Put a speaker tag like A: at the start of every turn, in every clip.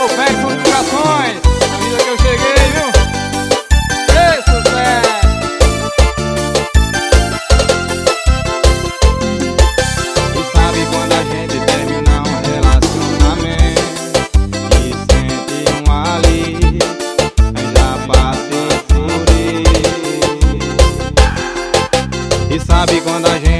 A: Alô, Pérez Comunicações. A vida que eu cheguei, viu? Ei, sucesso! E sabe quando a gente termina um relacionamento e sente um alívio. Já passa por isso. E sabe quando a gente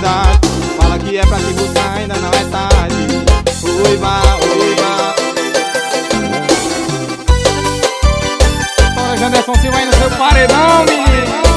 A: Fala que é pra te buscar, ainda não é tarde. Oi, vá, oi, vá Bora, Janderson Silva aí no seu paredão, menino.